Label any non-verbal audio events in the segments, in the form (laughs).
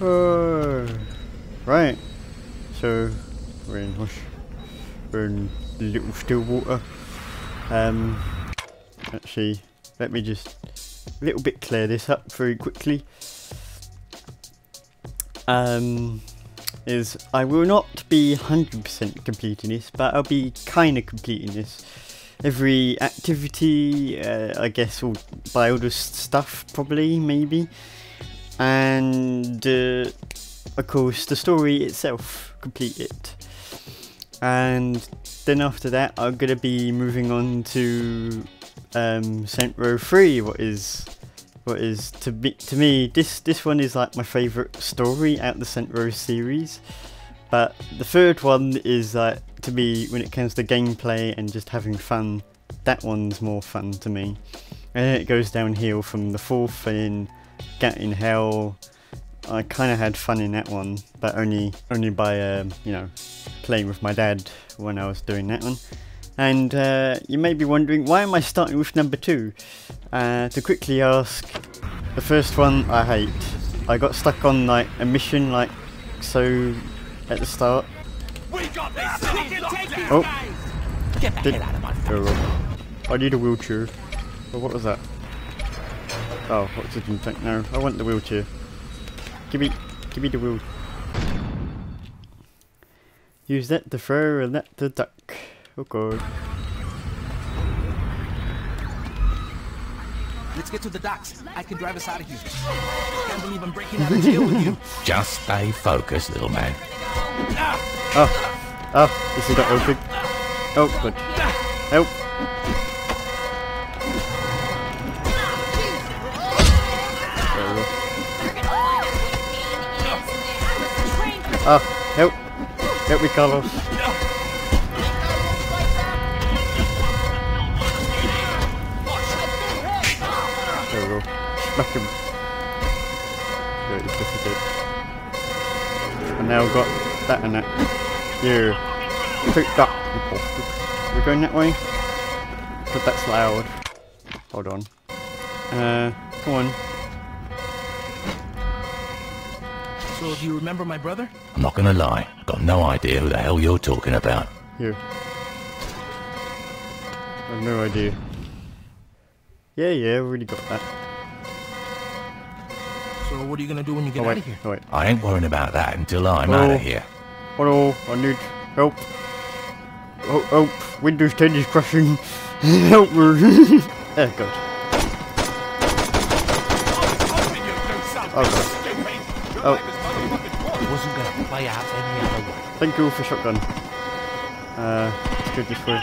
Uh, right. So we're in Hush. We're in Little Stilwater. Um, actually, let me just a little bit clear this up very quickly. Um, is I will not be 100% completing this, but I'll be kind of completing this. Every activity, uh, I guess, will buy all the stuff, probably, maybe. And, uh, of course, the story itself, complete it. And then after that, I'm to be moving on to um, Saint Row 3, what is what is to be to me this this one is like my favorite story out the Saint Row series. But the third one is like to me when it comes to gameplay and just having fun, that one's more fun to me. And then it goes downhill from the fourth in Gat in Hell. I kind of had fun in that one, but only only by um, you know playing with my dad when I was doing that one. And uh, you may be wondering, why am I starting with number two? Uh, to quickly ask, the first one I hate. I got stuck on like a mission like so at the start. Oh, Get the Did- hell out of my face. oh, I need a wheelchair. Oh, what was that? Oh, oxygen tank? No, I want the wheelchair. Give me, give me the wheel. Use that to throw and that to duck. Oh god. Let's get to the docks. I can drive us out of here. Can't believe I'm breaking out of jail with you. (laughs) Just stay focused, little man. Oh, oh, this is not open. Oh, good. Help. Oh, help. Help me, Carlos. There we go. Smack him. Good, he's disappeared. And now I've got that and that. Yeah. Take that, you. We're going that way? But that's loud. Hold on. Uh, come on. So, do you remember my brother? I'm not gonna lie. I've got no idea who the hell you're talking about. Here. I have no idea. Yeah, yeah, I've already got that. So, what are you gonna do when you get Oh, out of here? oh, wait. I ain't worrying about that until I'm Oh. out of here. Hello, I need help. Oh, help. Windows 10 is crashing. (laughs) help me. (laughs) oh, God. Oh, God. Oh, It wasn't gonna play out any other way. thank you for shotgun. Uh, let's go this way.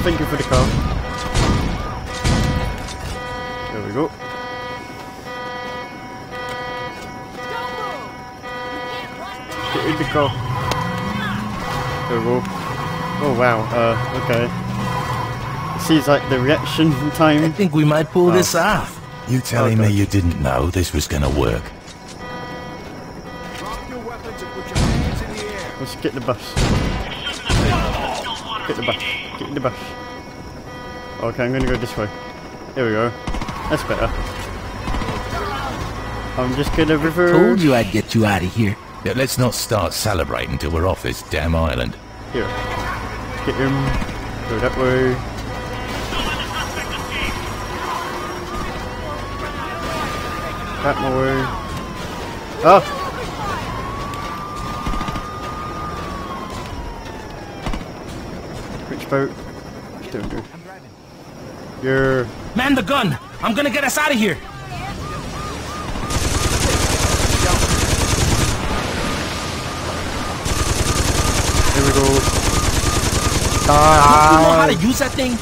Thank you for the car. There we go. Get in the car. There we go. Oh wow, uh, okay. Seems like the reaction (laughs) time. I think we might pull this off. You telling Okay. me you didn't know this was gonna work? Let's get in the bus. Get in the bus. Get in the bus. Okay, I'm gonna go this way. There we go. That's better. I'm just gonna reverse. Told you I'd get you out of here. Yeah, let's not start celebrating till we're off this damn island. Here. Get him. Go that way. That my way. Oh! Which boat? Don't do. You're. Man the gun! I'm gonna get us out of here! Here we go. You know how to Ah! use that thing?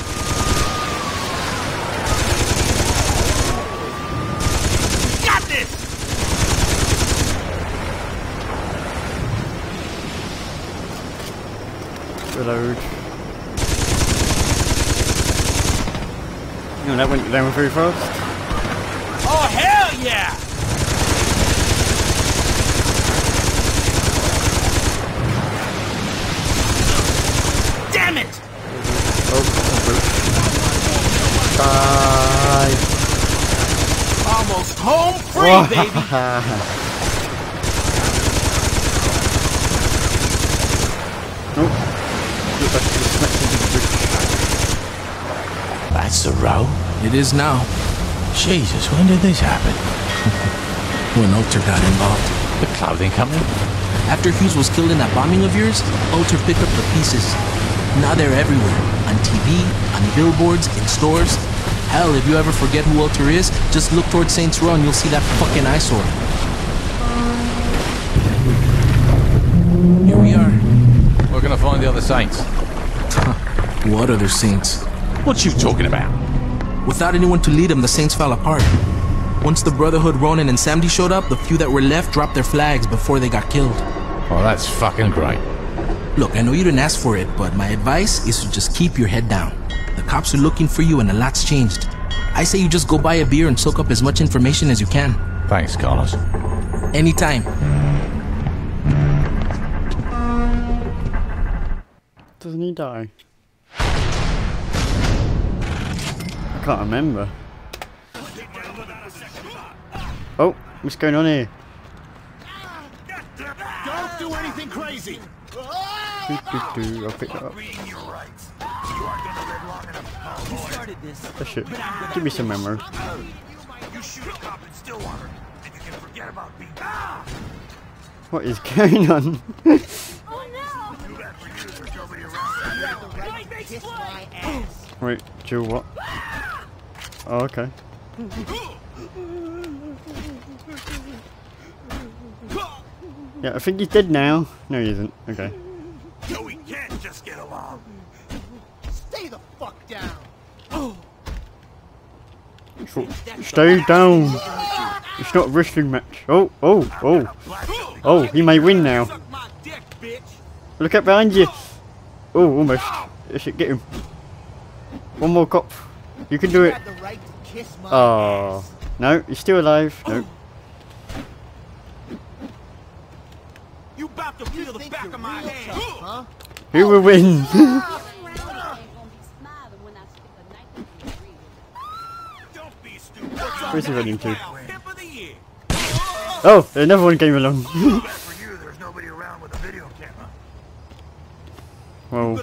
Got this! Reload. Oh, that went down very fast. Oh, hell yeah! Damn it! Oh, Die. Home free, baby. (laughs) Oh. Look like it's smacked into the bridge. That's the row? It is now. Jesus, when did this happen? (laughs) When Ultor got involved. The clothing company? After Hughes was killed in that bombing of yours, Ultor picked up the pieces. Now they're everywhere. On TV, on billboards, in stores. Hell, if you ever forget who Ultor is, just look towards Saints Row and you'll see that fucking eyesore. Here we are. We're gonna find the other saints. (laughs) What other saints? What you talking about? Without anyone to lead them, the Saints fell apart. Once the Brotherhood, Ronin, and Samedi showed up, the few that were left dropped their flags before they got killed. Oh, that's fucking great. Look, I know you didn't ask for it, but my advice is to just keep your head down. The cops are looking for you and a lot's changed. I say you just go buy a beer and soak up as much information as you can. Thanks, Carlos. Anytime. Doesn't he die? Can't remember. Oh, what's going on here? Don't do anything crazy. Do, do, do. I'll pick that up. Oh shit. Give me some memory. What is (laughs) going on? Oh, Wait, Jill, what? Oh, okay. Yeah, I think he's dead now. No, he isn't. Okay. No, we can't just get along. Stay the fuck down. Oh. Stay down. It's not a wrestling match. Oh, oh, oh. Oh, he may win now. Suck my dick, bitch. Look up behind you. Oh, almost. I should get him. One more cop. You can do it. Right to kiss my Oh. No, he's still alive. No. You about to feel the think back you're of my real hand. huh? Who will oh, win? (laughs) Don't be stupid. Where's he running to? Pimp of the year. Oh, another one came along. (laughs) well,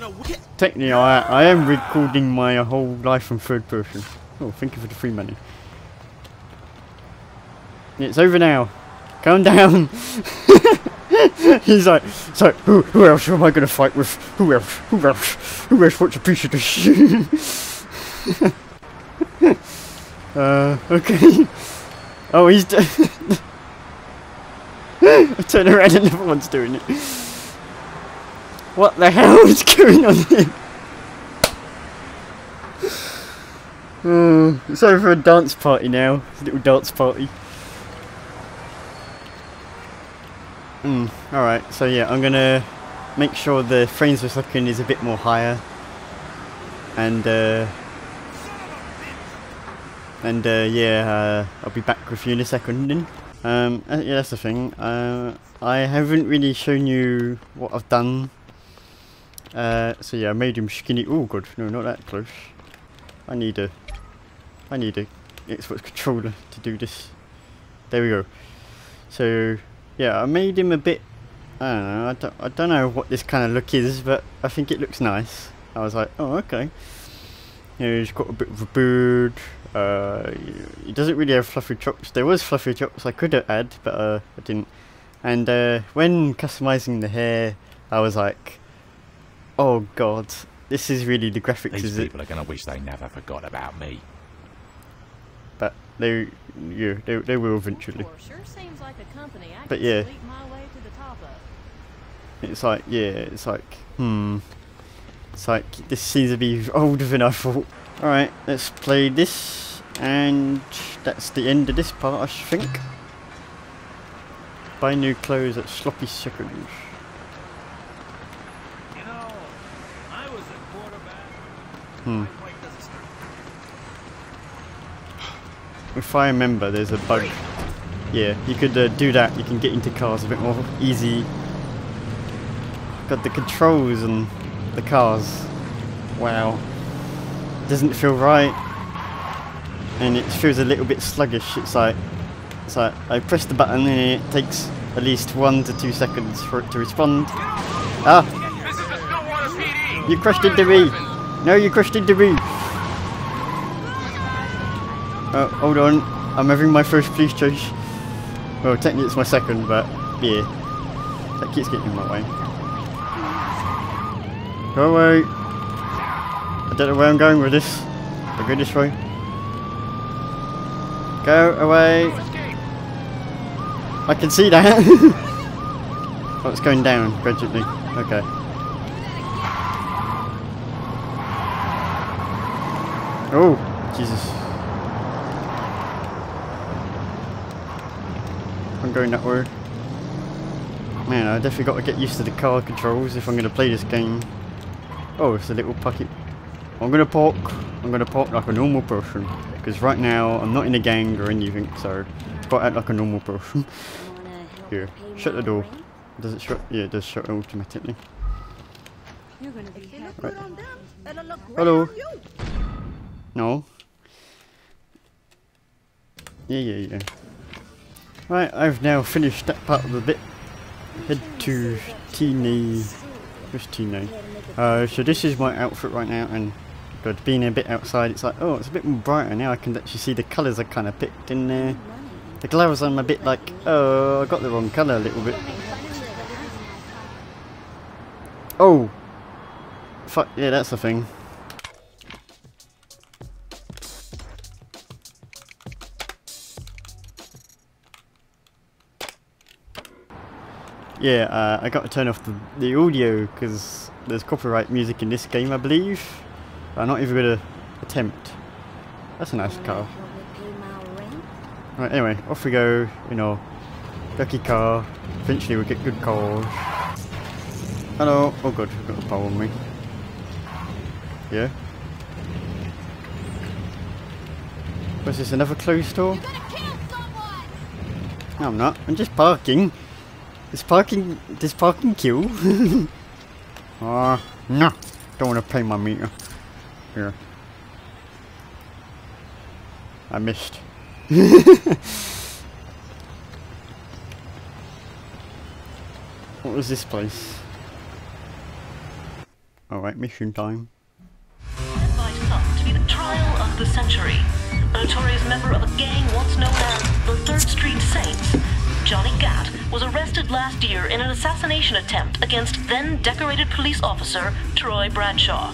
technically, I, I am recording my whole life from third person. Oh, thank you for the free money. It's over now. Calm down. (laughs) He's like, so who, who else am I gonna fight with? Who else? Who else? Who else wants a piece of this? (laughs) uh, okay. Oh, he's. (laughs) I turn around and another one's doing it. What the hell (laughs) is going on here? Oh, it's over a dance party now. A little dance party. Hmm, alright, so yeah, I'm gonna make sure the frames per second is a bit more higher. And, uh. And, uh, yeah, uh, I'll be back with you in a second then. Um, uh, yeah, that's the thing. Uh, I haven't really shown you what I've done. Uh, so yeah, I made him skinny. Oh god, no, not that close. I need a, I need a Xbox controller to do this. There we go. So yeah, I made him a bit. I don't know. I don't, I don't know what this kind of look is, but I think it looks nice. I was like, oh okay. You know, he's got a bit of a beard. Uh, he doesn't really have fluffy chops. There was fluffy chops I could have had, but uh, I didn't. And uh, when customizing the hair, I was like, oh god, this is really the graphics, These is it? people are gonna wish they never forgot about me. But they, yeah, they, they will eventually. Sure seems like a company I But yeah. my way to the top of. It's like, yeah, it's like, hmm. It's like, this seems to be older than I thought. Alright, let's play this, and that's the end of this part, I think. Buy new clothes at Sloppy Seconds. You know, I was a quarterback. Hmm. My wife doesn't start. If I remember, there's a bug. Yeah, you could uh, do that. You can get into cars a bit more easy. God, the controls and the cars. Wow. Doesn't feel right. And it feels a little bit sluggish. It's like, So I press the button and it takes at least one to two seconds for it to respond. Ah! You crashed into me! No, you crashed into me! Oh, hold on. I'm having my first police chase. Well, technically it's my second, but yeah. That keeps getting in my way. Go away! I don't know where I'm going with this. I'll go this way. Go away! I can see that! (laughs) oh, it's going down gradually. Okay. Oh, Jesus. I'm going that way. Man, I definitely got to get used to the car controls if I'm going to play this game. Oh, it's a little pocket. I'm going to park. I'm going to park like a normal person. Because right now, I'm not in a gang or anything, so I've got to act like a normal person. Here, shut the door. Does it shut? Yeah, it does shut automatically. You're gonna be. Right. on them, it'll look great Hello. No. Yeah, yeah, yeah. Right, I've now finished that part of the bit. Head to Tee'N'Ay. Where's Tee'N'Ay? Uh, so this is my outfit right now, and good being a bit outside, it's like, oh, it's a bit more brighter now. I can actually see the colours are kind of picked in there. The gloves, I'm a bit like, oh, I got the wrong colour a little bit. Oh! Fuck, yeah, that's the thing. Yeah, uh, I got to turn off the, the audio because there's copyright music in this game, I believe. I'm not even going to attempt. That's a nice car. Right, anyway, off we go, you know, lucky car. Eventually we'll get good cars. Hello. Oh god, I've got a pole on me. Yeah? Was this another closed door? No, I'm not. I'm just parking. Is parking... this parking queue. Ah, (laughs) no. Don't want to pay my meter. Here. I missed. (laughs) what was this place? Alright, mission time. to be the trial of the century. A notorious member of a gang once known as the Third Street Saints, Johnny Gat was arrested last year in an assassination attempt against then decorated police officer Troy Bradshaw.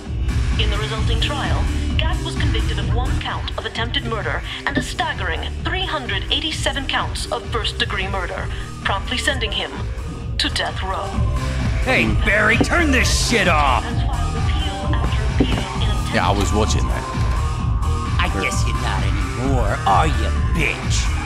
In the resulting trial, Gat was convicted of one count of attempted murder and a staggering 387 counts of first degree murder, promptly sending him to death row. Hey, Barry, turn this shit off! Has filed appeal after appeal in a Yeah, I was watching that. I guess you're not anymore, are you, bitch?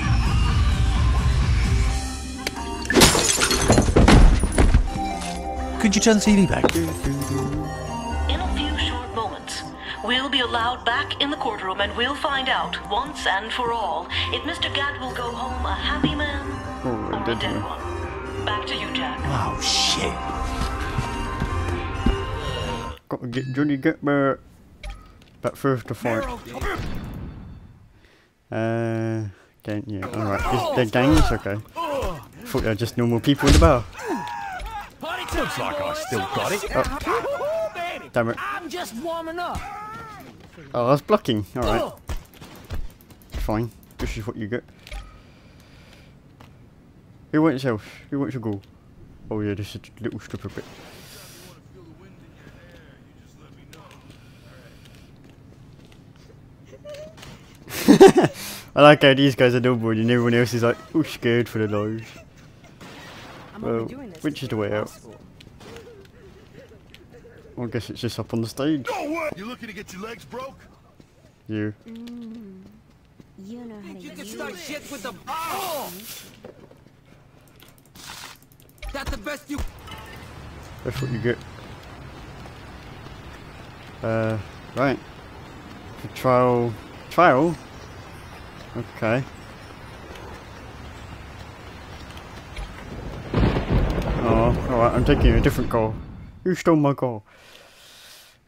Could you turn the TV back? In a few short moments, we'll be allowed back in the courtroom and we'll find out, once and for all, if Mr. Gat will go home a happy man Oh, or a dead know. one. Back to you, Jack. Oh, shit. Gotta get Johnny get back. But first to fight. Uh, gang, yeah, alright. Is there gangs? Okay. Thought they were just normal people in the bar. Looks like I still got it. Oh, baby. damn it. I'm just warming up. Oh, I was blocking. Alright. Oh. Fine. This is what you get. Who wants else? Who wants to go? Oh yeah, this is a little strip of it. I like how these guys are double and everyone else is like, oh, scared for their lives. Well, which is the way out? Well, I guess it's just up on the stage. Go away. You looking to get your legs broke? You. You know how to You can start it. shit with the oh! That's the best you. That's what you get. Uh, right. For trial. Trial? Okay. Oh, alright, I'm taking a different call. Who stole my call?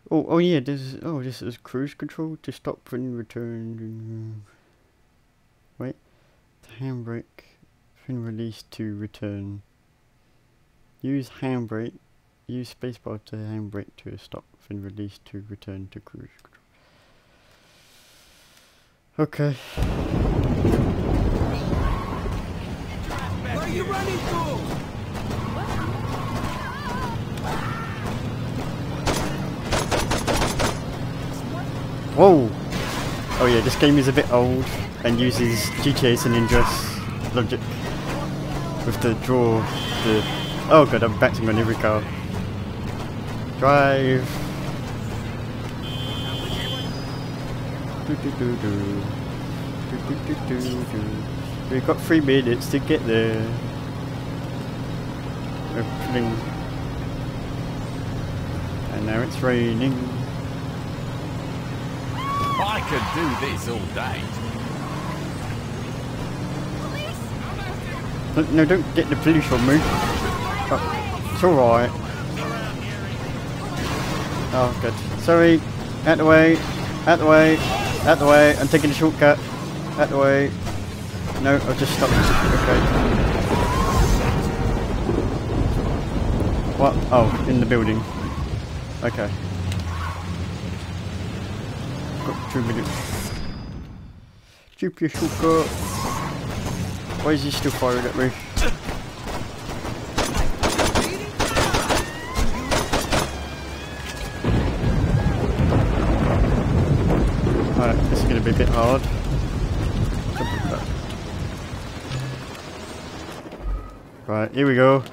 Oh, oh yeah, this is, oh, this is cruise control to stop and return. Wait. the handbrake. Fin release to return. Use handbrake. Use spacebar to handbrake to stop. Fin release to return to cruise. Control. Okay. Where are you running? Whoa! Oh yeah, this game is a bit old and uses GTA San Andreas logic with the draw, the... Oh god, I'm backing on every car. Drive! Do do do do. Do do do do. We've got three minutes to get there. We're. And now it's raining. I could do this all day. No, no, don't get the police on me. Oh, it's alright. Oh, good. Sorry. Out the way. Out the way. Out the way. I'm taking a shortcut. Out the way. No, I'll just stop. Okay. What? Oh, in the building. Okay. Two minutes. Keep your shortcut. Why is he still firing at me? Alright, this is gonna be a bit hard. Right, here we go.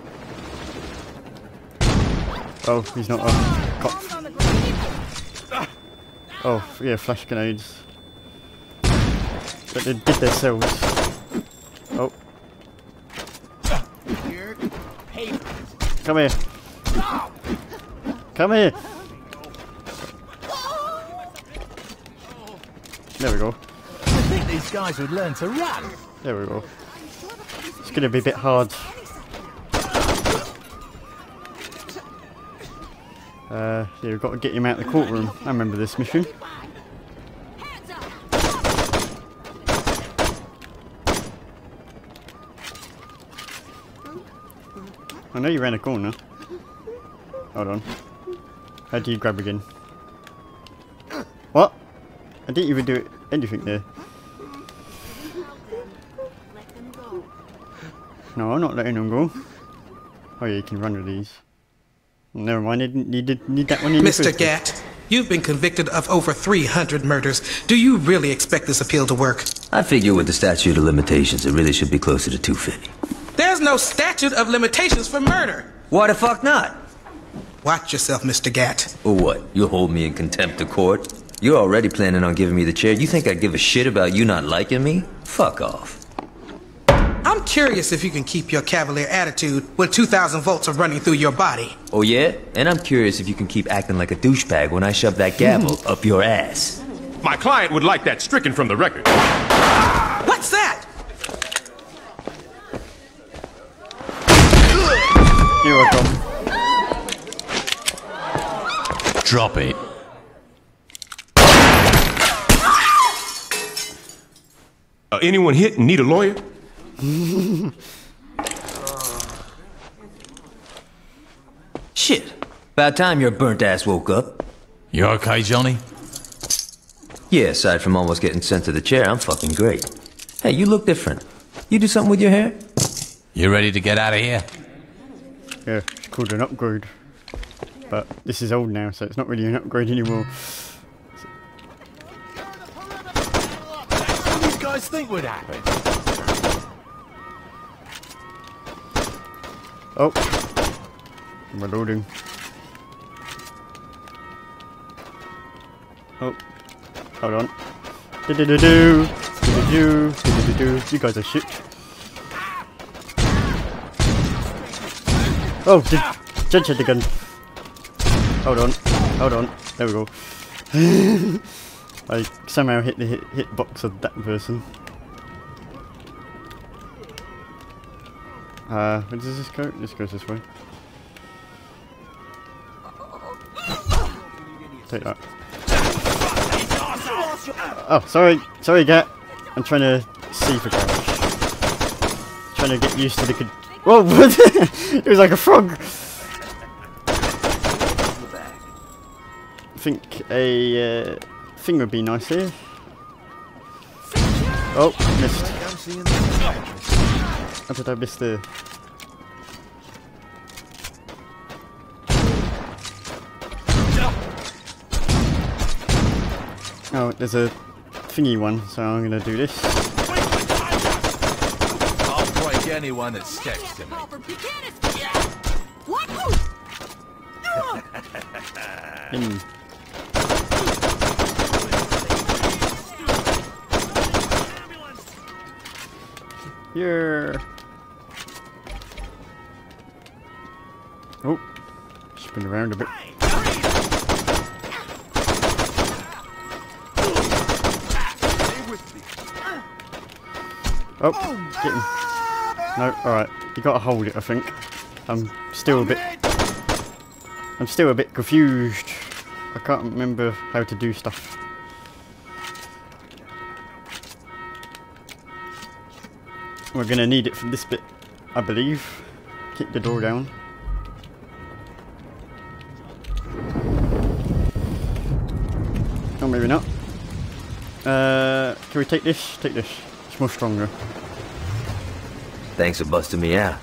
Oh, he's not a cop. Oh, yeah, flash grenades. But they did themselves. Oh. Come here. Come here. There we go. I think these guys would learn to run. There we go. It's gonna be a bit hard. Uh, yeah, we've got to get him out of the courtroom. I remember this mission. I know you ran a corner. Hold on. How do you grab again? What? I didn't even do it, anything there. No, I'm not letting them go. Oh yeah, you can run with these. Never mind, I didn't need, to- need that one in Mr. Gat, you've been convicted of over 300 murders. Do you really expect this appeal to work? I figure with the statute of limitations, it really should be closer to 250. There's no statute of limitations for murder. Why the fuck not? Watch yourself, Mr. Gat. Or what? You'll hold me in contempt of court? You're already planning on giving me the chair. You think I'd give a shit about you not liking me? Fuck off. I'm curious if you can keep your cavalier attitude when 2,000 volts are running through your body. Oh yeah? And I'm curious if you can keep acting like a douchebag when I shove that gavel up your ass. My client would like that stricken from the record. What's that? Here I come. Drop it. Uh, anyone hit and need a lawyer? (laughs) Shit. About time your burnt ass woke up. You okay, Johnny? Yeah, aside from almost getting sent to the chair, I'm fucking great. Hey, you look different. You do something with your hair? You ready to get out of here? Yeah, it's called an upgrade. But this is old now, so it's not really an upgrade anymore. What do these guys think would happen? Oh. I'm reloading. Oh. Hold on. Do do do do. Do do do. Do do do. You guys are shit. Oh, did Jen hit gun. Hold on. Hold on. There we go. (laughs) I somehow hit the hit, hit box of that person. Uh, where does this go? This goes this way. Take that. Oh, sorry, sorry, Gat. I'm trying to see for crash. trying to get used to the. Con Whoa! (laughs) it was like a frog. I think a uh, thing would be nice here. Oh, missed. Did I miss the? Oh, there's a thingy one, so I'm gonna do this. I'll break anyone that steps to me. Here. Around a bit. Oh. No, alright. You gotta hold it, I think. I'm still a bit... I'm still a bit confused. I can't remember how to do stuff. We're gonna need it from this bit, I believe. Kick the door down. Maybe not. Uh, can we take this? Take this. It's more stronger. Thanks for busting me out.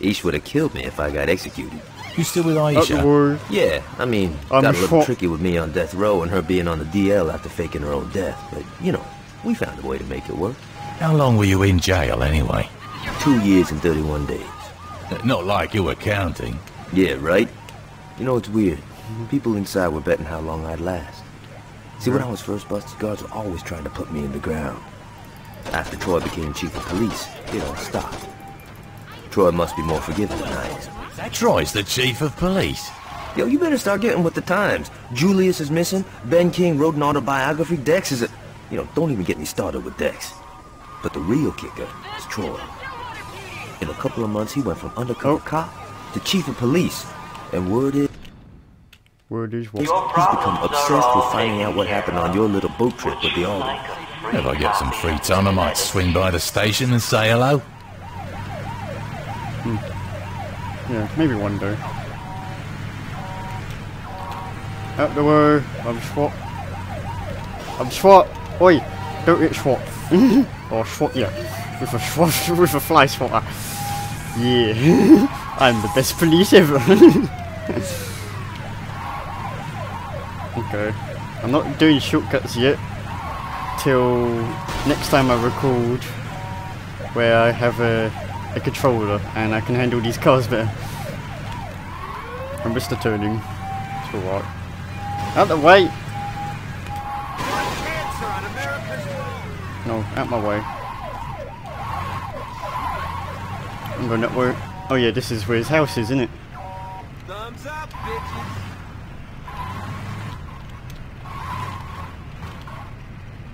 Ish would have killed me if I got executed. You still with Up the Aisha? Yeah, I mean, I'm got a little tricky with me on death row and her being on the DL after faking her own death. But, you know, we found a way to make it work. How long were you in jail anyway? Two years and 31 days. Not like you were counting. Yeah, right? You know, it's weird. People inside were betting how long I'd last. See, when I was first busted, guards were always trying to put me in the ground. After Troy became chief of police, it all stopped. Troy must be more forgiving than I am. Troy's the chief of police. Yo, you better start getting with the times. Julius is missing. Ben King wrote an autobiography. Dex is a... You know, don't even get me started with Dex. But the real kicker is Troy. In a couple of months, he went from undercover oh. cop to chief of police. And word is... Word is what? He's become obsessed with finding out what happened on your little boat trip with the Alden. If I get some free time, I might swing by the station and say hello. Hmm. Yeah, maybe one day. Out the way, I'm SWAT. I'm SWAT! Oi! Don't get SWAT. (laughs) or SWAT, yeah. With a SWAT, (laughs) with a fly swatter. Yeah. (laughs) I'm the best police ever. Okay. I'm not doing shortcuts yet. Till next time I record. Where I have a, a controller and I can handle these cars better. I missed the turning. It's alright. Out the way! No, out my way. I'm going that way. Oh yeah, this is where his house is, isn't it? Thumbs up, bitches.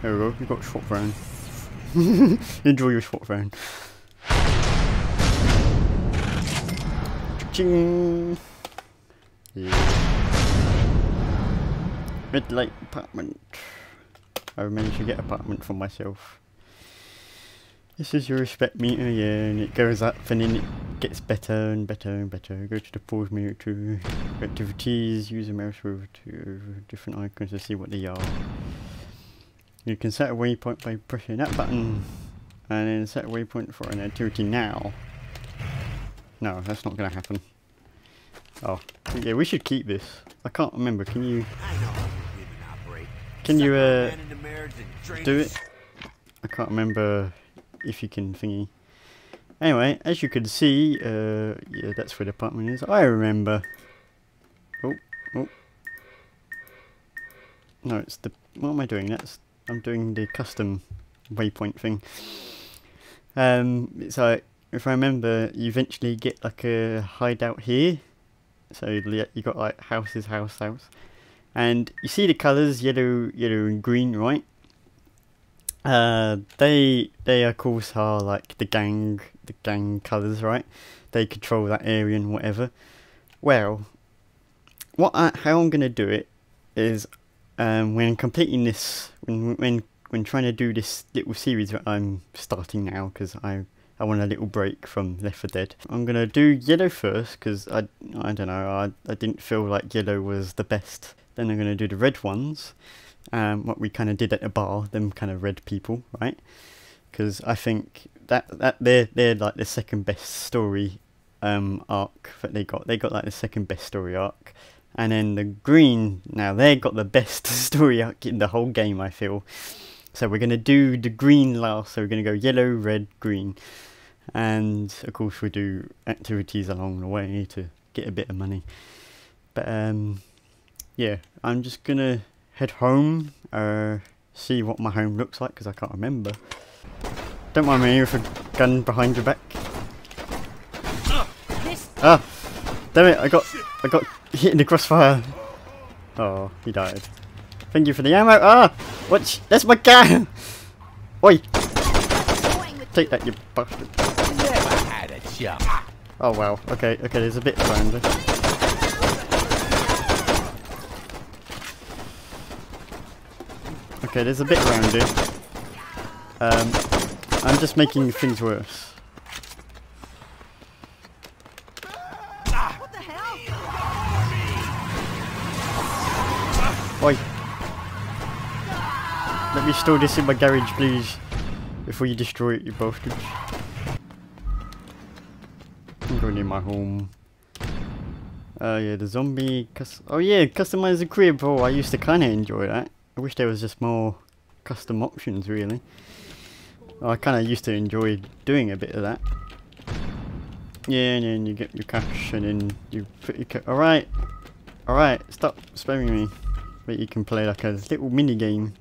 There we go, you got a short van. (laughs) Enjoy your short van. Ching! Yeah. Red light apartment. I managed to get apartment for myself. This is your respect meter, yeah, and it goes up and then it gets better and better and better. Go to the pause meter to activities, use the mouse wheel to different icons to see what they are. You can set a waypoint by pressing that button and then set a waypoint for an activity now. No, that's not going to happen. Oh, yeah, we should keep this. I can't remember. Can you? Can you uh do it? I can't remember if you can thingy. Anyway, as you can see, uh, yeah, that's where the apartment is. I remember. Oh, oh. No, it's the. What am I doing? That's. I'm doing the custom waypoint thing. Um, like if I remember, you eventually get like a hideout here. So you got like houses, house, house, and you see the colours yellow, yellow, and green, right? Uh, they they of course are like the gang, the gang colours, right? They control that area and whatever. Well, what I, how I'm gonna do it is um, when completing this, when when when trying to do this little series that I'm starting now, because I I want a little break from Left 4 Dead. I'm gonna do yellow first because I I don't know I I didn't feel like yellow was the best. Then I'm gonna do the red ones, um, what we kind of did at the bar, them kind of red people, right? Because I think that that they're they're like the second best story um, arc that they got. They got like the second best story arc. And then the green, now they got the best (laughs) story arc in the whole game, I feel. So we're going to do the green last, so we're going to go yellow, red, green. And of course we'll do activities along the way to get a bit of money. But um, yeah, I'm just going to head home, uh, see what my home looks like, because I can't remember. Don't mind me with a gun behind your back. Ah! Damn it, I got I got hit in the crossfire. Oh, he died. Thank you for the ammo. Ah! What? That's my gun! (laughs) Oi! Take that, you bastard. Never had a chump. Oh wow. Okay, okay, there's a bit around it. Okay, there's a bit around here. Um, I'm just making things worse. Let me store this in my garage, please. Before you destroy it, you bastards. I'm going in my home. Oh uh, yeah, the zombie... Oh yeah, customize the crib. Oh, I used to kind of enjoy that. I wish there was just more custom options, really. Oh, I kind of used to enjoy doing a bit of that. Yeah, and then you get your cash, and then you put your... Alright! Alright, stop spamming me. But you can play like a little mini game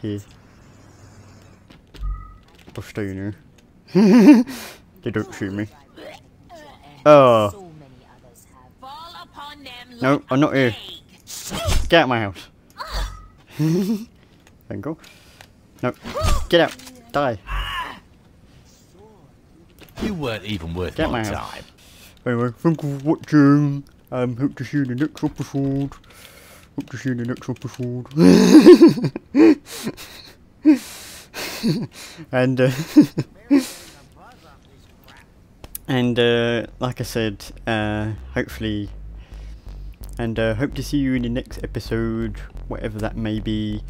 here. Postoner. (laughs) they don't shoot me. Oh. No, I'm not here. Get out of my house. (laughs) Thank you. No. Get out. Die. You weren't even worth Get my my time. house. Anyway, thank you for watching. Um, hope to see you in the next episode. Hope to see you in the next episode. (laughs) and uh, (laughs) and uh, like I said, uh, hopefully, and uh, hope to see you in the next episode, whatever that may be.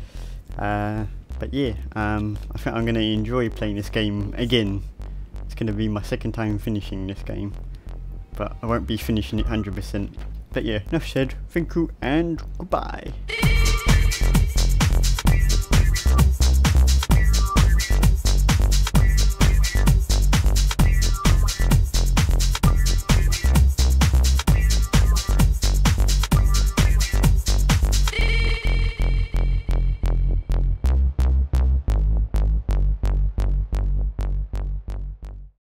Uh, but yeah, um, I think I'm gonna enjoy playing this game again. It's gonna be my second time finishing this game, but I won't be finishing it 100%. But yeah, enough said. Thank you and goodbye.